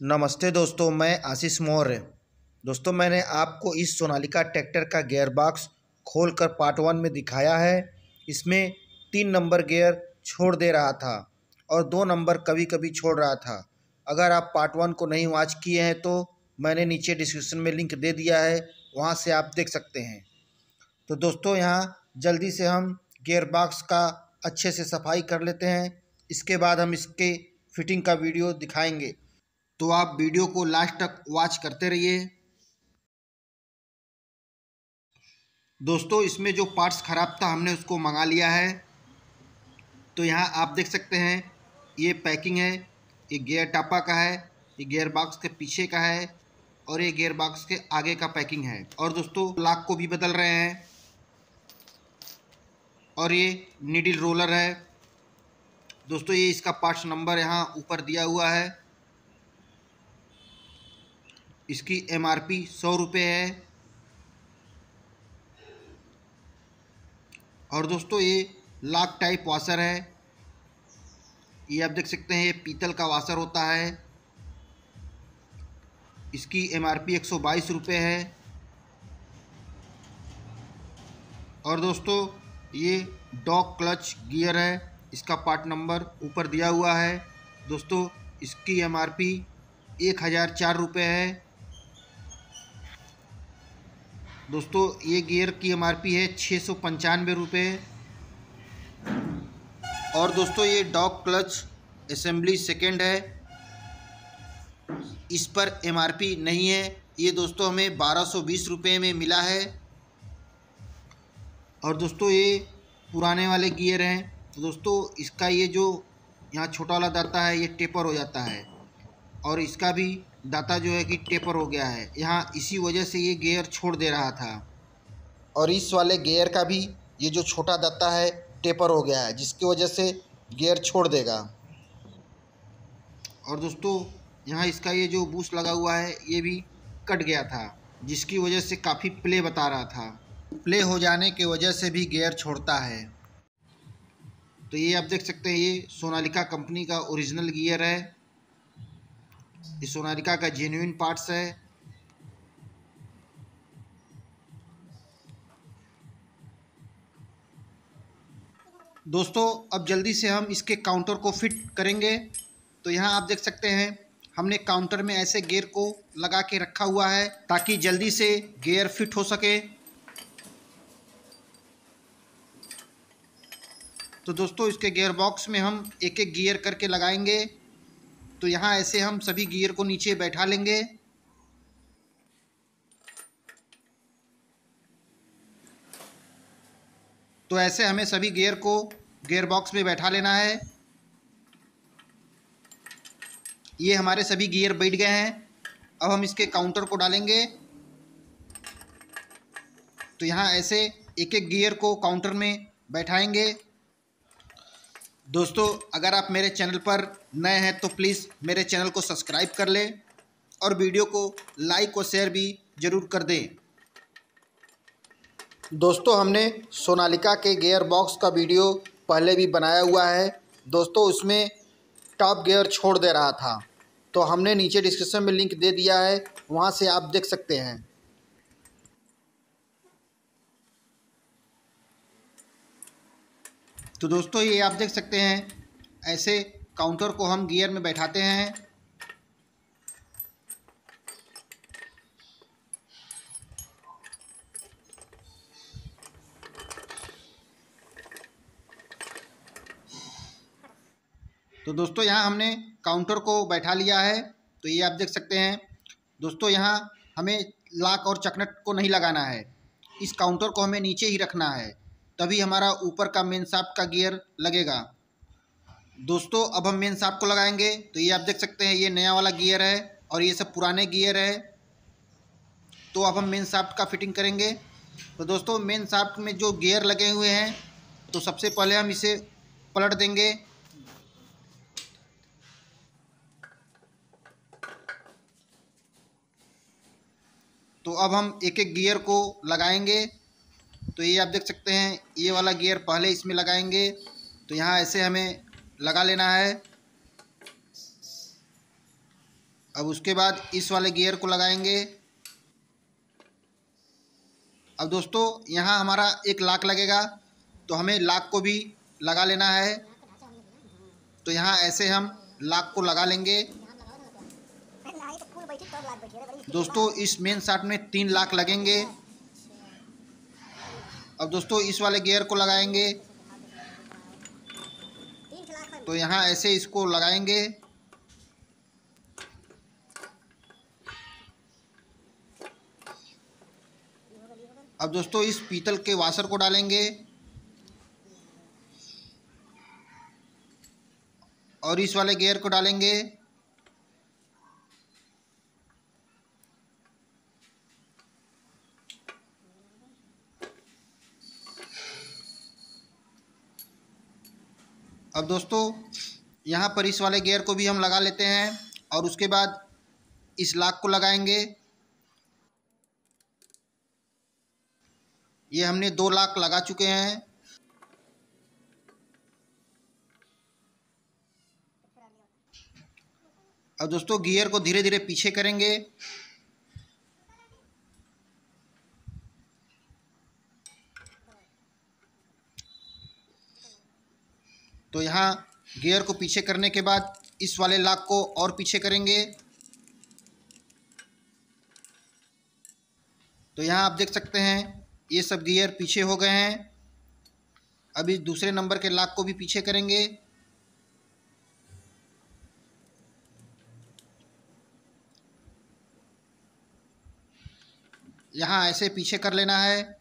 नमस्ते दोस्तों, मैं आशीष मौर्य। दोस्तों, मैंने आपको इस सोनालिका ट्रैक्टर का गेयर बॉक्स खोल कर पार्ट वन में दिखाया है। इसमें तीन नंबर गेयर छोड़ दे रहा था और दो नंबर कभी कभी छोड़ रहा था। अगर आप पार्ट वन को नहीं वॉच किए हैं तो मैंने नीचे डिस्क्रिप्शन में लिंक दे दिया है, वहाँ से आप देख सकते हैं। तो दोस्तों, यहाँ जल्दी से हम गियर बॉक्स का अच्छे से सफ़ाई कर लेते हैं। इसके बाद हम इसके फिटिंग का वीडियो दिखाएँगे। तो आप वीडियो को लास्ट तक वॉच करते रहिए। दोस्तों, इसमें जो पार्ट्स ख़राब था, हमने उसको मंगा लिया है। तो यहाँ आप देख सकते हैं, ये पैकिंग है, ये गियर टापा का है, ये गियर बॉक्स के पीछे का है और ये गियर बॉक्स के आगे का पैकिंग है। और दोस्तों लाक को भी बदल रहे हैं। और ये निडिल रोलर है। दोस्तों, ये इसका पार्ट्स नंबर यहाँ ऊपर दिया हुआ है। इसकी एम आर पी सौ रुपये है। और दोस्तों, ये लाक टाइप वाशर है। ये आप देख सकते हैं, ये पीतल का वाशर होता है। इसकी एम आर पी एक सौ बाईस रुपये है। और दोस्तों, ये डॉग क्लच गियर है। इसका पार्ट नंबर ऊपर दिया हुआ है। दोस्तों, इसकी एम आर पी एक हज़ार चार रुपये है। दोस्तों, ये गियर की एम आर पी है छः सौ पंचानवे रुपये और दोस्तों, ये डॉग क्लच असेंबली सेकेंड है। इस पर एम आर पी नहीं है। ये दोस्तों, हमें बारह सौ बीस रुपये में मिला है। और दोस्तों, ये पुराने वाले गियर हैं। तो दोस्तों, इसका ये जो यहाँ छोटा वाला दाता है, ये टेपर हो जाता है। और इसका भी दाता जो है कि टेपर हो गया है। यहाँ इसी वजह से ये गेयर छोड़ दे रहा था। और इस वाले गेयर का भी ये जो छोटा दाता है टेपर हो गया है, जिसकी वजह से गेयर छोड़ देगा। और दोस्तों, यहाँ इसका ये जो बूस लगा हुआ है, ये भी कट गया था, जिसकी वजह से काफ़ी प्ले बता रहा था। प्ले हो जाने की वजह से भी गेयर छोड़ता है। तो ये आप देख सकते हैं, ये सोनालिका कंपनी का ओरिजिनल गियर है। ये सोनालिका का जेन्यून पार्ट्स है। दोस्तों, अब जल्दी से हम इसके काउंटर को फिट करेंगे। तो यहाँ आप देख सकते हैं, हमने काउंटर में ऐसे गियर को लगा के रखा हुआ है ताकि जल्दी से गियर फिट हो सके। तो दोस्तों, इसके गियर बॉक्स में हम एक एक गियर करके लगाएँगे। तो यहाँ ऐसे हम सभी गियर को नीचे बैठा लेंगे। तो ऐसे हमें सभी गियर को गियर बॉक्स में बैठा लेना है। ये हमारे सभी गियर बैठ गए हैं। अब हम इसके काउंटर को डालेंगे। तो यहाँ ऐसे एक एक गियर को काउंटर में बैठाएँगे। दोस्तों, अगर आप मेरे चैनल पर नए हैं तो प्लीज़ मेरे चैनल को सब्सक्राइब कर लें और वीडियो को लाइक और शेयर भी ज़रूर कर दें। दोस्तों, हमने सोनालिका के गेयर बॉक्स का वीडियो पहले भी बनाया हुआ है। दोस्तों, उसमें टॉप गेयर छोड़ दे रहा था। तो हमने नीचे डिस्क्रिप्शन में लिंक दे दिया है, वहाँ से आप देख सकते हैं। तो दोस्तों ये आप देख सकते हैं, ऐसे काउंटर को हम गियर में बैठाते हैं। तो दोस्तों यहाँ हमने काउंटर को बैठा लिया है तो ये आप देख सकते हैं। दोस्तों यहाँ हमें लाक और चकनट को नहीं लगाना है, इस काउंटर को हमें नीचे ही रखना है। तभी हमारा ऊपर का मेन साफ्ट का गियर लगेगा। दोस्तों, अब हम मेन साफ्ट को लगाएँगे। तो ये आप देख सकते हैं, ये नया वाला गियर है और ये सब पुराने गियर है। तो अब हम मेन साफ्ट का फिटिंग करेंगे। तो दोस्तों मेन साफ्ट में जो गियर लगे हुए हैं तो सबसे पहले हम इसे पलट देंगे। तो अब हम एक एक गियर को लगाएँगे। तो ये आप देख सकते हैं, ये वाला गियर पहले इसमें लगाएँगे तो यहाँ ऐसे हमें लगा लेना है। अब उसके बाद इस वाले गियर को लगाएँगे। अब दोस्तों, यहाँ हमारा एक लाख लगेगा तो हमें लाख को भी लगा लेना है। तो यहाँ ऐसे हम लाख को लगा लेंगे। दोस्तों, इस मेन शाट में तीन लाख लगेंगे। अब दोस्तों, इस वाले गियर को लगाएँगे। तो यहाँ ऐसे इसको लगाएँगे। अब दोस्तों, इस पीतल के वाशर को डालेंगे। और इस वाले गियर को डालेंगे। दोस्तों, यहाँ पर इस वाले गियर को भी हम लगा लेते हैं और उसके बाद इस लाख को लगाएँगे। ये हमने दो लाख लगा चुके हैं। अब दोस्तों गियर को धीरे धीरे पीछे करेंगे। तो यहाँ गियर को पीछे करने के बाद इस वाले लाक को और पीछे करेंगे। तो यहाँ आप देख सकते हैं, ये सब गियर पीछे हो गए हैं। अभी दूसरे नंबर के लाक को भी पीछे करेंगे। यहाँ ऐसे पीछे कर लेना है।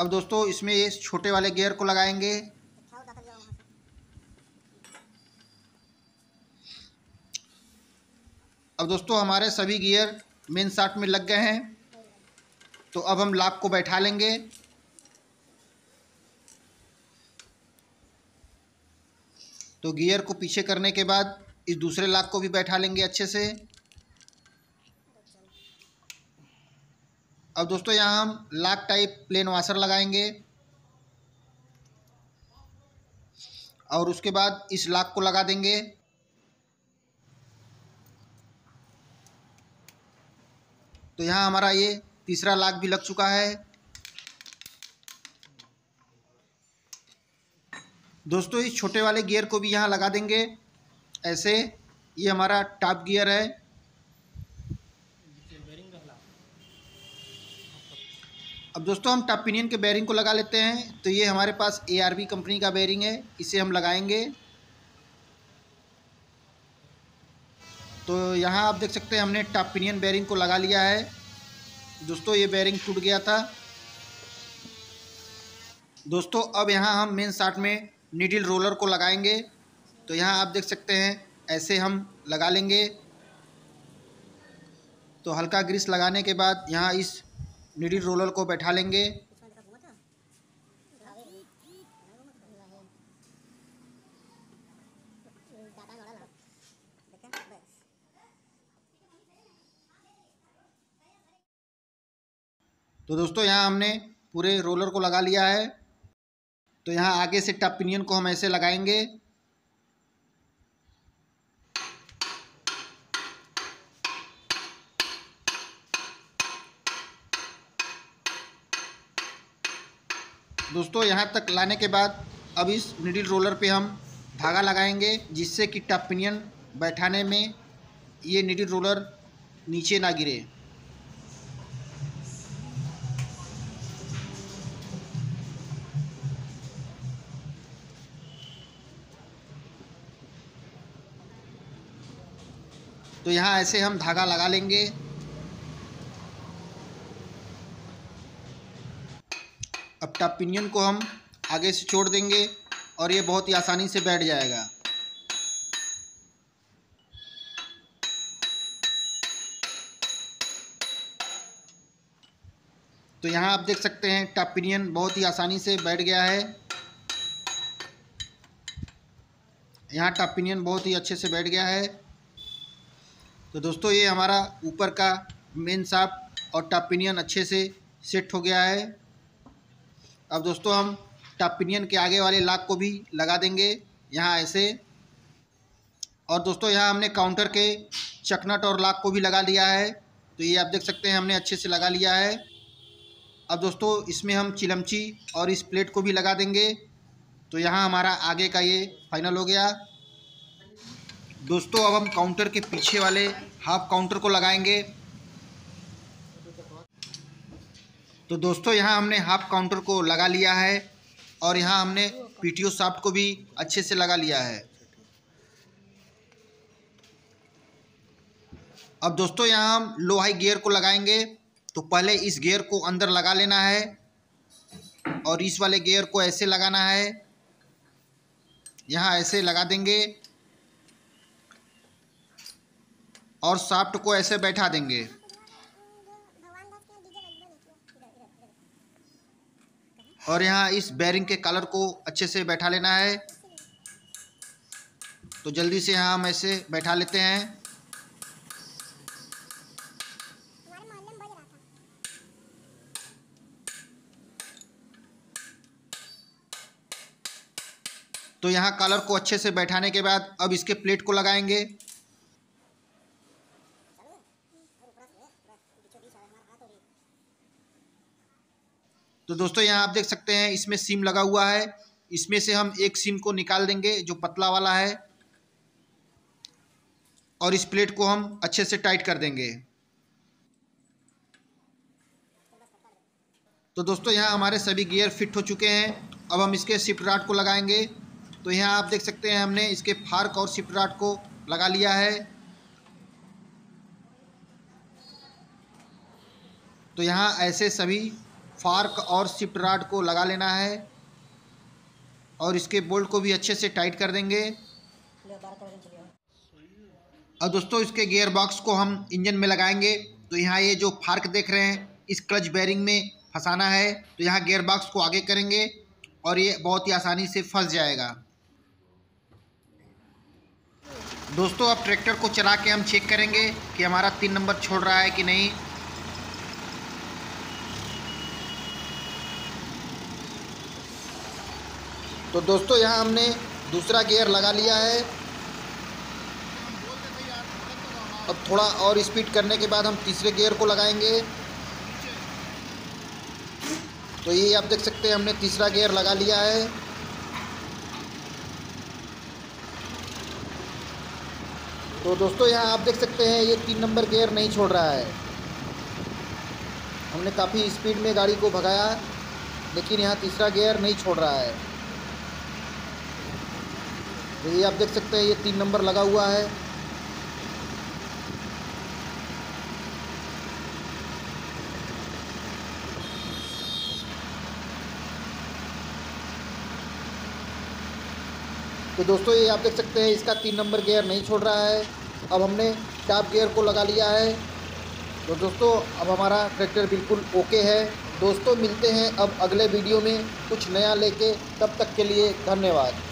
अब दोस्तों, इसमें ये छोटे वाले गियर को लगाएँगे। अब दोस्तों, हमारे सभी गियर मेन साट में लग गए हैं। तो अब हम लाक को बैठा लेंगे। तो गियर को पीछे करने के बाद इस दूसरे लाक को भी बैठा लेंगे अच्छे से। अब दोस्तों यहाँ हम लाक टाइप प्लेन वाशर लगाएँगे। और उसके बाद इस लाक को लगा देंगे। तो यहाँ हमारा ये तीसरा लाक भी लग चुका है। दोस्तों इस छोटे वाले गियर को भी यहाँ लगा देंगे। ऐसे ये हमारा टॉप गियर है। अब दोस्तों हम टॉप पिनियन के बैरिंग को लगा लेते हैं। तो ये हमारे पास एआरबी कंपनी का बैरिंग है। इसे हम लगाएँगे। तो यहाँ आप देख सकते हैं हमने टॉप पिनियन बेरिंग को लगा लिया है। दोस्तों ये बैरिंग टूट गया था। दोस्तों अब यहाँ हम मेन साट में निडिल रोलर को लगाएँगे। तो यहाँ आप देख सकते हैं, ऐसे हम लगा लेंगे। तो हल्का ग्रीस लगाने के बाद यहाँ इस नीडल रोलर को बैठा लेंगे। तो दोस्तों, यहाँ हमने पूरे रोलर को लगा लिया है। तो यहाँ आगे से टप पिनियन को हम ऐसे लगाएँगे। दोस्तों, यहाँ तक लाने के बाद अब इस निडिल रोलर पे हम धागा लगाएँगे, जिससे कि टप पिनियन बैठाने में ये निडिल रोलर नीचे ना गिरे। तो यहाँ ऐसे हम धागा लगा लेंगे। अब टप पिनियन को हम आगे से छोड़ देंगे और ये बहुत ही आसानी से बैठ जाएगा। तो यहाँ आप देख सकते हैं टप पिनियन बहुत ही आसानी से बैठ गया है। यहाँ टप पिनियन बहुत ही अच्छे से बैठ गया है। तो दोस्तों, ये हमारा ऊपर का मेन साप और टॉप पिनियन अच्छे से सेट हो गया है। अब दोस्तों हम टॉप पिनियन के आगे वाले लाक को भी लगा देंगे। यहाँ ऐसे। और दोस्तों यहाँ हमने काउंटर के चकनट और लाक को भी लगा लिया है। तो ये आप देख सकते हैं हमने अच्छे से लगा लिया है। अब दोस्तों इसमें हम चिलमची और इस प्लेट को भी लगा देंगे। तो यहाँ हमारा आगे का ये फाइनल हो गया। दोस्तों अब हम काउंटर के पीछे वाले हाफ़ काउंटर को लगाएँगे। तो दोस्तों, यहाँ हमने हाफ़ काउंटर को लगा लिया है और यहाँ हमने पीटीओ साफ्ट को भी अच्छे से लगा लिया है। अब दोस्तों, यहाँ हम लो हाई गियर को लगाएँगे। तो पहले इस गियर को अंदर लगा लेना है और इस वाले गियर को ऐसे लगाना है। यहाँ ऐसे लगा देंगे और साफ्ट को ऐसे बैठा देंगे। और यहाँ इस बैरिंग के कलर को अच्छे से बैठा लेना है। तो जल्दी से यहाँ हम ऐसे बैठा लेते हैं। तो यहाँ कलर को अच्छे से बैठाने के बाद अब इसके प्लेट को लगाएँगे। तो दोस्तों यहाँ आप देख सकते हैं, इसमें सिम लगा हुआ है। इसमें से हम एक सिम को निकाल देंगे, जो पतला वाला है। और इस प्लेट को हम अच्छे से टाइट कर देंगे। तो दोस्तों यहाँ हमारे सभी गियर फिट हो चुके हैं। अब हम इसके शिफ्ट राट को लगाएँगे। तो यहाँ आप देख सकते हैं, हमने इसके फार्क और शिफ्ट राट को लगा लिया है। तो यहाँ ऐसे सभी फार्क और शिफ्ट राड को लगा लेना है और इसके बोल्ट को भी अच्छे से टाइट कर देंगे। और दोस्तों, इसके गियर बॉक्स को हम इंजन में लगाएँगे। तो यहाँ ये जो फार्क देख रहे हैं, इस क्लच बैरिंग में फंसाना है। तो यहाँ गियर बॉक्स को आगे करेंगे और ये बहुत ही आसानी से फंस जाएगा। दोस्तों, अब ट्रैक्टर को चला के हम चेक करेंगे कि हमारा तीन नंबर छोड़ रहा है कि नहीं। तो दोस्तों, यहाँ हमने दूसरा गियर लगा लिया है। अब थोड़ा और स्पीड करने के बाद हम तीसरे गियर को लगाएँगे। तो ये आप देख सकते हैं, हमने तीसरा गियर लगा लिया है। तो दोस्तों, यहाँ आप देख सकते हैं, ये तीन नंबर गियर नहीं छोड़ रहा है। हमने काफ़ी स्पीड में गाड़ी को भगाया, लेकिन यहाँ तीसरा गियर नहीं छोड़ रहा है। तो ये आप देख सकते हैं, ये तीन नंबर लगा हुआ है। तो दोस्तों, ये आप देख सकते हैं, इसका तीन नंबर गियर नहीं छोड़ रहा है। अब हमने टॉप गियर को लगा लिया है। तो दोस्तों, अब हमारा ट्रैक्टर बिल्कुल ओके है। दोस्तों, मिलते हैं अब अगले वीडियो में कुछ नया लेके, तब तक के लिए धन्यवाद।